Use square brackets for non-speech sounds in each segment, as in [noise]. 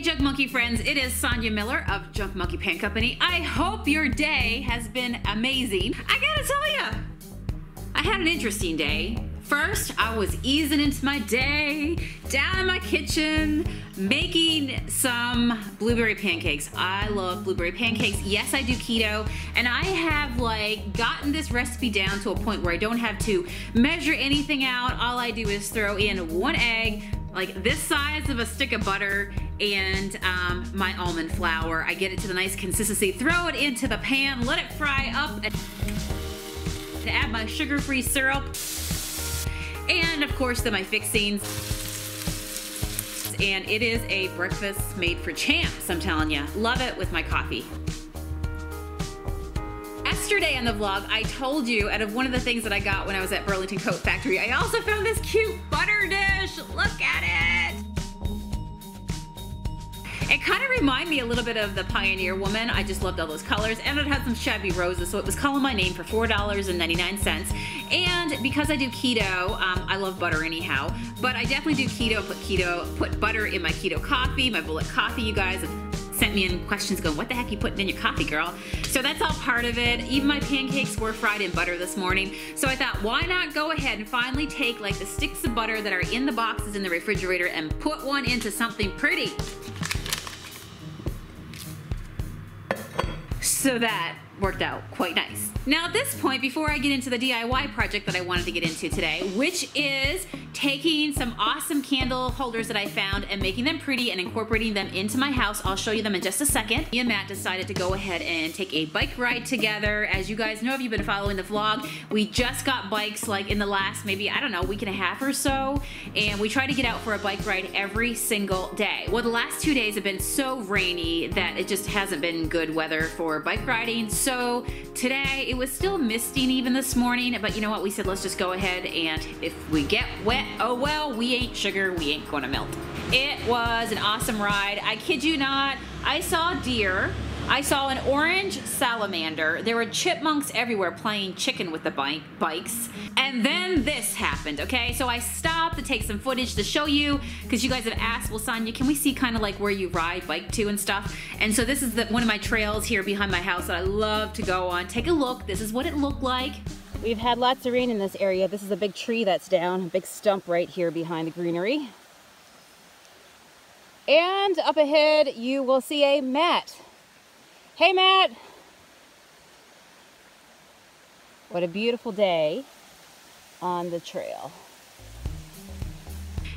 Junk Monkey friends, it is Sonia Miller of Junk Monkey Paint Company. I hope your day has been amazing. I gotta tell you, I had an interesting day. First, I was easing into my day, down in my kitchen, making some blueberry pancakes. I love blueberry pancakes. Yes, I do keto, and I have like gotten this recipe down to a point where I don't have to measure anything out. All I do is throw in one egg, like this size of a stick of butter and um, my almond flour. I get it to the nice consistency, throw it into the pan, let it fry up, to add my sugar-free syrup, and of course then my fixings. And it is a breakfast made for champs, I'm telling you. Love it with my coffee. Yesterday on the vlog, I told you out of one of the things that I got when I was at Burlington Coat Factory, I also found this cute butter dish. Look at it. It kind of reminded me a little bit of the Pioneer Woman. I just loved all those colors. And it had some shabby roses, so it was calling my name for $4.99. And because I do keto, um, I love butter anyhow. But I definitely do keto, put keto, put butter in my keto coffee, my bullet coffee, you guys have sent me in questions going, what the heck you putting in your coffee, girl? So that's all part of it. Even my pancakes were fried in butter this morning. So I thought, why not go ahead and finally take like the sticks of butter that are in the boxes in the refrigerator and put one into something pretty. So that worked out quite nice. Now at this point, before I get into the DIY project that I wanted to get into today, which is taking some awesome candle holders that I found and making them pretty and incorporating them into my house. I'll show you them in just a second. Me and Matt decided to go ahead and take a bike ride together. As you guys know, if you've been following the vlog, we just got bikes like in the last maybe, I don't know, week and a half or so. And we try to get out for a bike ride every single day. Well, the last two days have been so rainy that it just hasn't been good weather for bike riding. So today it was still misting even this morning, but you know what? We said let's just go ahead and if we get wet, oh well, we ain't sugar, we ain't gonna melt. It was an awesome ride. I kid you not, I saw deer. I saw an orange salamander. There were chipmunks everywhere playing chicken with the bike bikes. And then this happened, okay? So I stopped to take some footage to show you because you guys have asked, well, Sonia, can we see kind of like where you ride bike to and stuff? And so this is the, one of my trails here behind my house that I love to go on. Take a look. This is what it looked like. We've had lots of rain in this area. This is a big tree that's down, a big stump right here behind the greenery. And up ahead, you will see a Matt. Hey, Matt. What a beautiful day on the trail.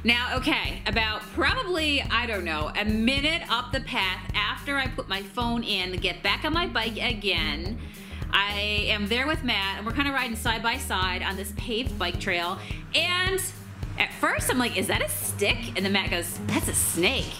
Now, okay, about probably, I don't know, a minute up the path after I put my phone in to get back on my bike again, I am there with Matt, and we're kind of riding side by side on this paved bike trail. And at first, I'm like, is that a stick? And then Matt goes, that's a snake.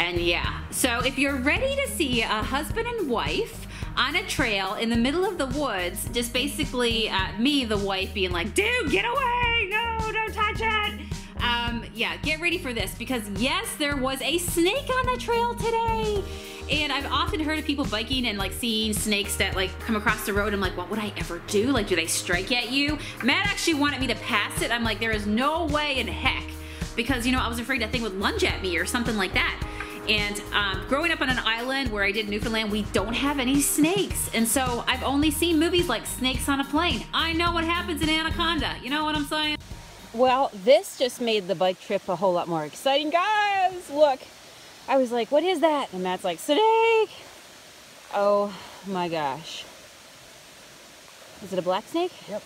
And yeah, so if you're ready to see a husband and wife on a trail in the middle of the woods, just basically uh, me, the wife, being like, dude, get away! No, don't touch it! Um, yeah, get ready for this because yes, there was a snake on the trail today. And I've often heard of people biking and like seeing snakes that like come across the road. I'm like, what would I ever do? Like, do they strike at you? Matt actually wanted me to pass it. I'm like, there is no way in heck because, you know, I was afraid that thing would lunge at me or something like that. And um, growing up on an island where I did Newfoundland, we don't have any snakes. And so I've only seen movies like Snakes on a Plane. I know what happens in Anaconda. You know what I'm saying? Well, this just made the bike trip a whole lot more exciting. Guys, look, I was like, what is that? And Matt's like, snake. Oh my gosh. Is it a black snake? Yep.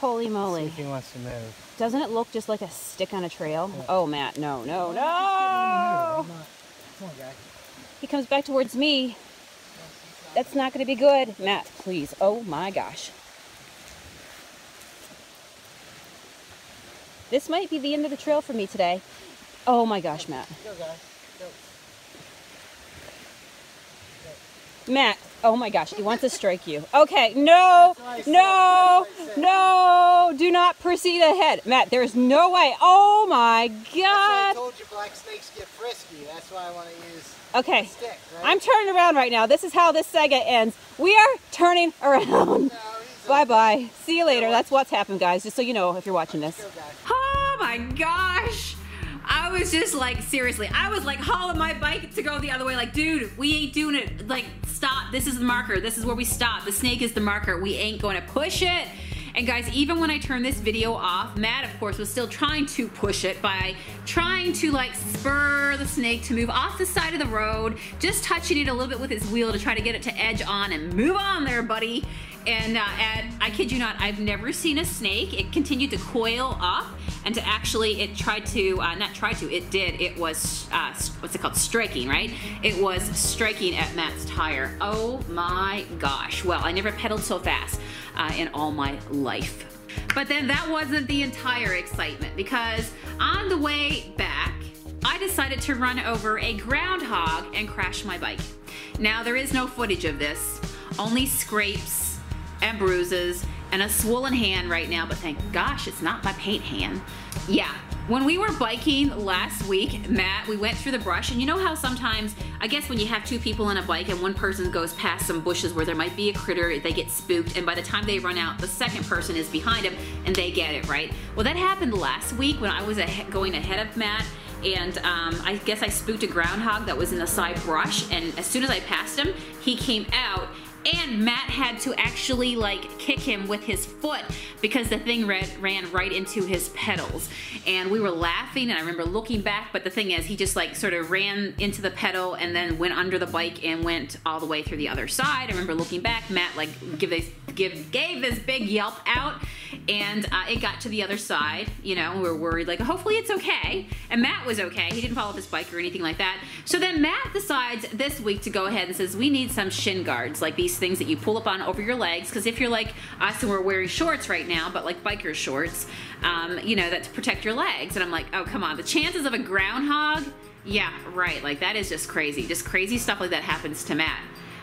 Holy moly. See if he wants to move. Doesn't it look just like a stick on a trail? Yep. Oh, Matt, no, no, no! Come on, guy. He comes back towards me. That's not going to be good. Matt, please. Oh my gosh. This might be the end of the trail for me today. Oh my gosh, Matt. Go, guy. Go. Matt, oh my gosh, he wants to strike you. Okay, no, no, no, do not proceed ahead. Matt, there's no way. Oh my God. I told you black snakes get frisky. That's why I want to use Okay, stick, right? I'm turning around right now. This is how this saga ends. We are turning around. No, Bye-bye. See you later. That's what's happened, guys, just so you know if you're watching this. Go. Oh my gosh. I was just like, seriously, I was like hauling my bike to go the other way. Like, dude, we ain't doing it. Like, stop. This is the marker. This is where we stop. The snake is the marker. We ain't going to push it. And guys, even when I turned this video off, Matt, of course, was still trying to push it by trying to like spur the snake to move off the side of the road, just touching it a little bit with his wheel to try to get it to edge on and move on there, buddy. And, uh, and I kid you not, I've never seen a snake. It continued to coil up and to actually, it tried to, uh, not tried to, it did, it was, uh, what's it called, striking, right? It was striking at Matt's tire. Oh my gosh. Well, I never pedaled so fast uh, in all my life. But then that wasn't the entire excitement because on the way back, I decided to run over a groundhog and crash my bike. Now there is no footage of this, only scrapes and bruises and a swollen hand right now, but thank gosh it's not my paint hand. Yeah, when we were biking last week, Matt, we went through the brush, and you know how sometimes, I guess when you have two people on a bike and one person goes past some bushes where there might be a critter, they get spooked, and by the time they run out, the second person is behind them and they get it, right? Well, that happened last week when I was going ahead of Matt, and um, I guess I spooked a groundhog that was in the side brush, and as soon as I passed him, he came out and Matt had to actually like kick him with his foot because the thing ran, ran right into his pedals. And we were laughing and I remember looking back, but the thing is he just like sort of ran into the pedal and then went under the bike and went all the way through the other side. I remember looking back, Matt like give this, give, gave this big yelp out and uh, it got to the other side, you know, we were worried like hopefully it's okay. And Matt was okay. He didn't fall off his bike or anything like that. So then Matt decides this week to go ahead and says we need some shin guards like these these things that you pull up on over your legs because if you're like us and we're wearing shorts right now but like biker shorts um, you know that to protect your legs. And I'm like oh come on. The chances of a groundhog? Yeah right. Like that is just crazy. Just crazy stuff like that happens to Matt.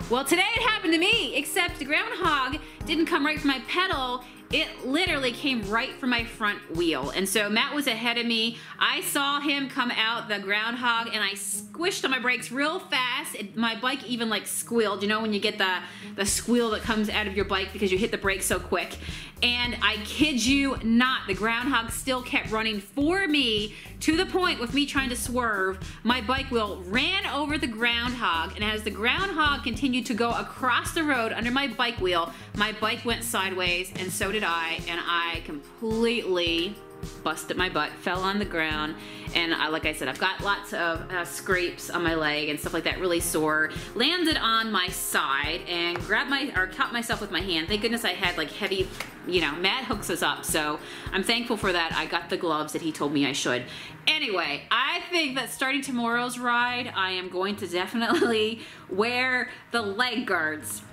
Well today it happened to me except the groundhog didn't come right from my pedal it literally came right from my front wheel. And so Matt was ahead of me. I saw him come out the groundhog and I squished on my brakes real fast. It, my bike even like squealed. You know when you get the, the squeal that comes out of your bike because you hit the brakes so quick. And I kid you not, the groundhog still kept running for me to the point with me trying to swerve, my bike wheel ran over the groundhog, and as the groundhog continued to go across the road under my bike wheel, my bike went sideways, and so did I, and I completely busted my butt, fell on the ground, and I, like I said, I've got lots of uh, scrapes on my leg and stuff like that, really sore. Landed on my side and grabbed my, or caught myself with my hand. Thank goodness I had like heavy, you know, Matt hooks us up, so I'm thankful for that. I got the gloves that he told me I should. Anyway, I think that starting tomorrow's ride, I am going to definitely [laughs] wear the leg guards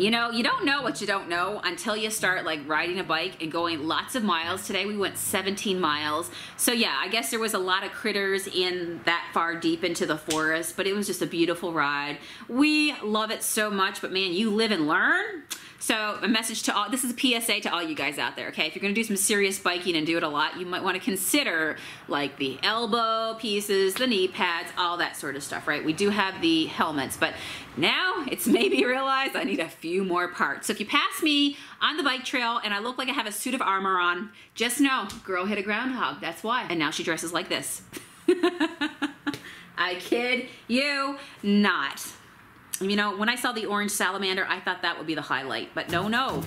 you know, you don't know what you don't know until you start like riding a bike and going lots of miles. Today we went 17 miles. So yeah, I guess there was a lot of critters in that far deep into the forest, but it was just a beautiful ride. We love it so much, but man, you live and learn. So a message to all, this is a PSA to all you guys out there, okay? If you're gonna do some serious biking and do it a lot, you might wanna consider like the elbow pieces, the knee pads, all that sort of stuff, right? We do have the helmets, but now it's [laughs] made me realize I need a few more parts. So if you pass me on the bike trail and I look like I have a suit of armor on, just know, girl hit a groundhog, that's why. And now she dresses like this. [laughs] I kid you not. You know, when I saw the orange salamander, I thought that would be the highlight, but no, no.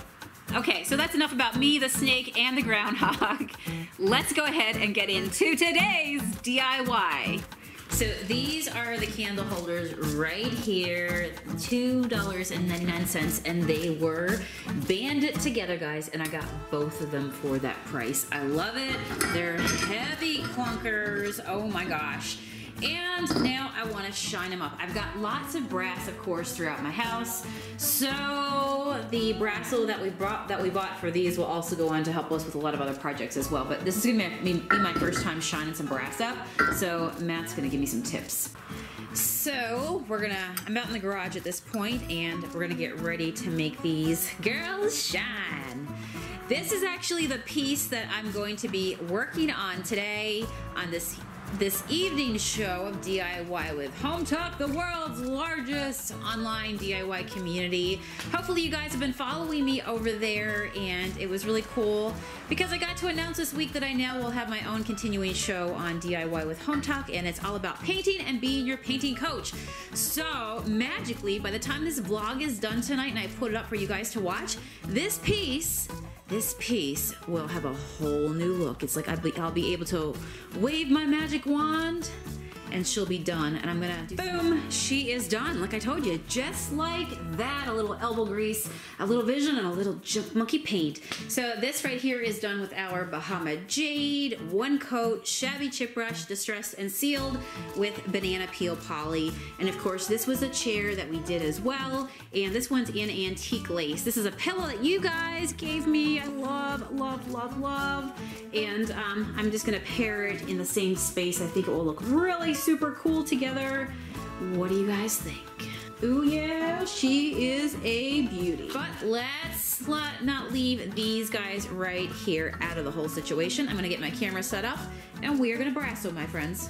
Okay, so that's enough about me, the snake, and the groundhog. [laughs] Let's go ahead and get into today's DIY. So these are the candle holders right here, $2.99, and they were banded together, guys, and I got both of them for that price. I love it. They're heavy clunkers. Oh my gosh. And now I want to shine them up. I've got lots of brass, of course, throughout my house. So the Brasso that we brought that we bought for these will also go on to help us with a lot of other projects as well. But this is gonna be my first time shining some brass up. So Matt's gonna give me some tips. So we're gonna, I'm out in the garage at this point and we're gonna get ready to make these girls shine. This is actually the piece that I'm going to be working on today on this this evening's show of DIY with Hometalk, the world's largest online DIY community. Hopefully, you guys have been following me over there, and it was really cool because I got to announce this week that I now will have my own continuing show on DIY with Hometalk, and it's all about painting and being your painting coach. So, magically, by the time this vlog is done tonight and I put it up for you guys to watch, this piece this piece will have a whole new look. It's like I'll be, I'll be able to wave my magic wand and she'll be done. And I'm gonna, boom, she is done. Like I told you, just like that, a little elbow grease, a little vision, and a little monkey paint. So this right here is done with our Bahama Jade, one coat, shabby chip brush, distressed and sealed with banana peel poly. And of course, this was a chair that we did as well. And this one's in antique lace. This is a pillow that you guys gave me. I love, love, love, love. And um, I'm just gonna pair it in the same space. I think it will look really super cool together. What do you guys think? Ooh yeah, she is a beauty. But let's not leave these guys right here out of the whole situation. I'm gonna get my camera set up and we are gonna brasso, my friends.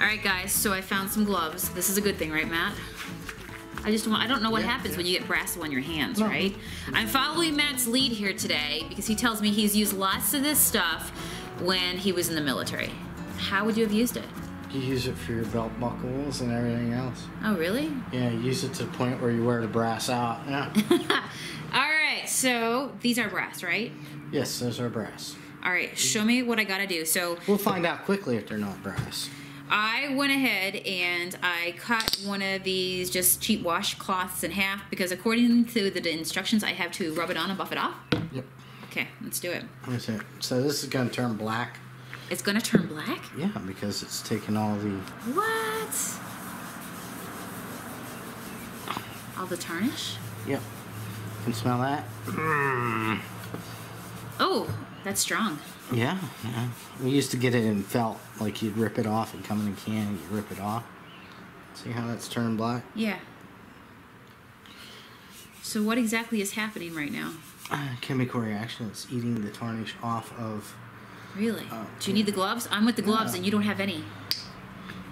All right, guys, so I found some gloves. This is a good thing, right, Matt? I just want, I don't know what yeah, happens yeah. when you get brasso on your hands, no. right? I'm following Matt's lead here today because he tells me he's used lots of this stuff when he was in the military. How would you have used it? You use it for your belt buckles and everything else. Oh, really? Yeah, use it to the point where you wear the brass out. Yeah. [laughs] All right, so these are brass, right? Yes, those are brass. All right, show me what I gotta do. So we'll find out quickly if they're not brass. I went ahead and I cut one of these just cheap washcloths in half because according to the instructions, I have to rub it on and buff it off. Yep. Okay, let's do it. That's it. So this is going to turn black. It's going to turn black? Yeah, because it's taking all the... What? All the tarnish? Yep. You can smell that? Mm. Oh, that's strong. Yeah, yeah. We used to get it in felt, like you'd rip it off and come in a can and you rip it off. See how that's turned black? Yeah. So what exactly is happening right now? Uh, chemical reaction. It's eating the tarnish off of. Really? Uh, Do you need the gloves? I'm with the gloves, yeah. and you don't have any.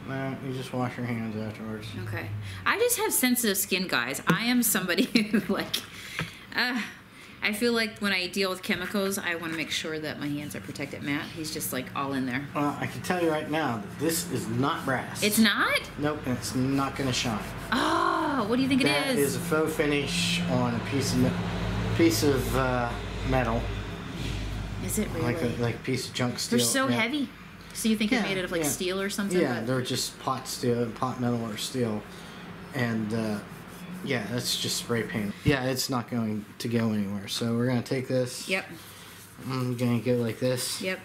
No, you just wash your hands afterwards. Okay. I just have sensitive skin, guys. I am somebody [laughs] who like. Uh, I feel like when I deal with chemicals, I want to make sure that my hands are protected. Matt, he's just like all in there. Well, I can tell you right now that this is not brass. It's not? Nope, and it's not going to shine. Oh, what do you think that it is? That is a faux finish on a piece of piece of uh, metal. Is it really? Like a, like piece of junk steel. They're so yeah. heavy. So you think yeah, made it of like yeah. steel or something? Yeah, they're just pot steel, pot metal or steel, and. Uh, yeah, that's just spray paint. Yeah, it's not going to go anywhere. So we're going to take this. Yep. I'm going to go like this. Yep.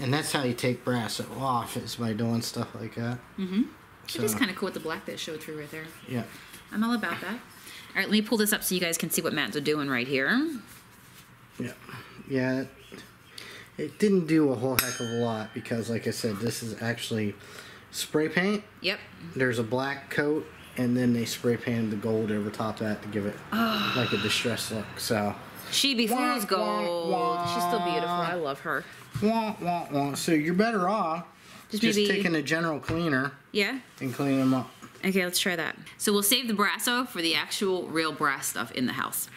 And that's how you take brass off is by doing stuff like that. Mm-hmm. So, it is kind of cool with the black that showed through right there. Yeah. I'm all about that. All right, let me pull this up so you guys can see what Matt's doing right here. Yeah. Yeah. It didn't do a whole heck of a lot because, like I said, this is actually spray paint. Yep. There's a black coat and then they spray painted the gold over top of that to give it ah. like a distressed look. So she gold. Wah, wah. She's still beautiful. I love her. Wah, wah, wah. So you're better off just, just taking a general cleaner. Yeah. And cleaning them up. Okay, let's try that. So we'll save the brasso for the actual real brass stuff in the house.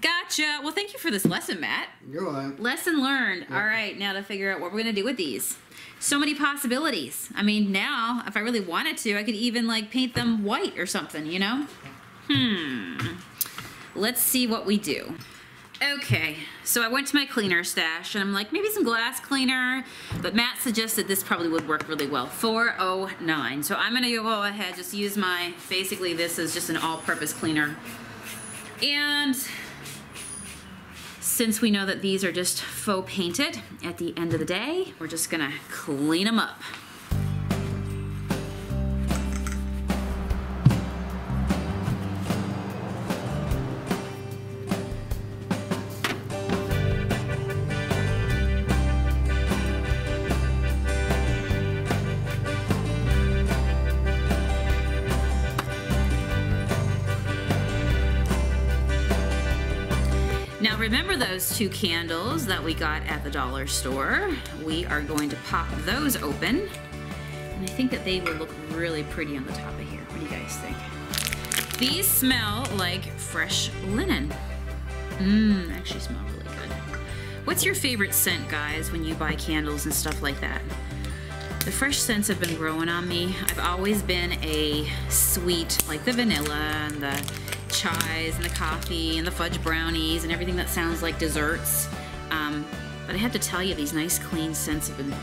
Gotcha. Well, thank you for this lesson, Matt. You're welcome. Lesson learned. All right, now to figure out what we're going to do with these so many possibilities. I mean, now, if I really wanted to, I could even like paint them white or something, you know? Hmm. Let's see what we do. Okay, so I went to my cleaner stash and I'm like, maybe some glass cleaner, but Matt suggested this probably would work really well. 409. So I'm gonna go ahead, just use my, basically this is just an all-purpose cleaner. And since we know that these are just faux painted, at the end of the day, we're just gonna clean them up. Remember those two candles that we got at the dollar store? We are going to pop those open. And I think that they will look really pretty on the top of here. What do you guys think? These smell like fresh linen. Mmm, actually smell really good. What's your favorite scent, guys, when you buy candles and stuff like that? The fresh scents have been growing on me. I've always been a sweet, like the vanilla and the chais and the coffee and the fudge brownies and everything that sounds like desserts. Um, but I have to tell you, these nice clean scents have been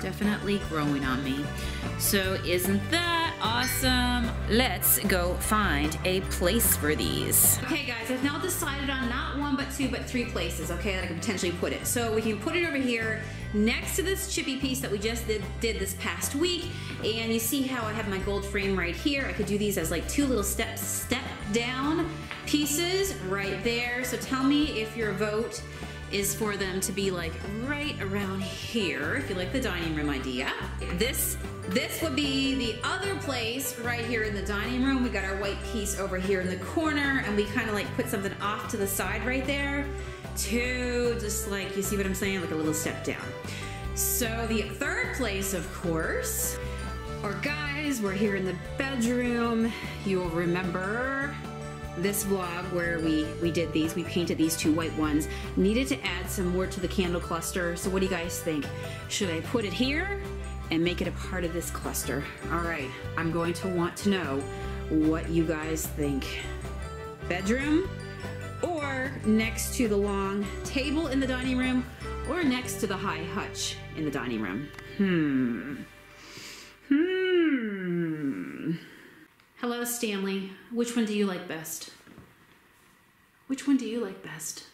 definitely growing on me. So isn't that awesome? Let's go find a place for these. Okay guys, I've now decided on not one but two but three places, okay, that I can potentially put it. So we can put it over here next to this chippy piece that we just did, did this past week. And you see how I have my gold frame right here. I could do these as like two little steps, step down pieces right there. So tell me if your vote is for them to be like right around here, if you like the dining room idea. This this would be the other place right here in the dining room. We got our white piece over here in the corner and we kind of like put something off to the side right there to just like, you see what I'm saying? Like a little step down. So the third place, of course, or guys, we're here in the bedroom. You'll remember this vlog where we, we did these, we painted these two white ones. Needed to add some more to the candle cluster. So what do you guys think? Should I put it here and make it a part of this cluster? All right, I'm going to want to know what you guys think. Bedroom or next to the long table in the dining room or next to the high hutch in the dining room? Hmm. Hello, Stanley. Which one do you like best? Which one do you like best?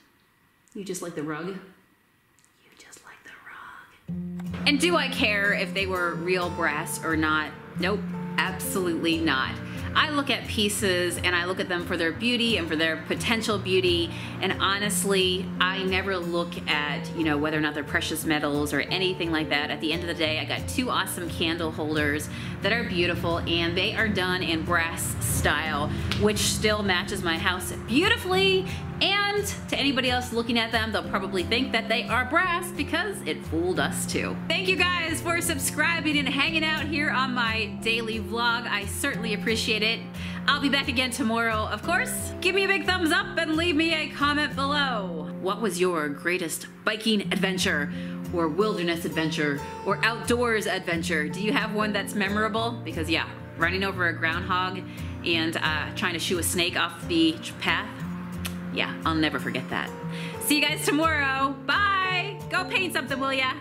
You just like the rug? You just like the rug. And do I care if they were real brass or not? Nope, absolutely not. I look at pieces and I look at them for their beauty and for their potential beauty. And honestly, I never look at, you know, whether or not they're precious metals or anything like that. At the end of the day, I got two awesome candle holders that are beautiful and they are done in brass style, which still matches my house beautifully and to anybody else looking at them, they'll probably think that they are brass because it fooled us too. Thank you guys for subscribing and hanging out here on my daily vlog. I certainly appreciate it. I'll be back again tomorrow, of course. Give me a big thumbs up and leave me a comment below. What was your greatest biking adventure? or wilderness adventure or outdoors adventure. Do you have one that's memorable? Because yeah, running over a groundhog and uh, trying to shoo a snake off the path yeah, I'll never forget that. See you guys tomorrow. Bye. Go paint something, will ya?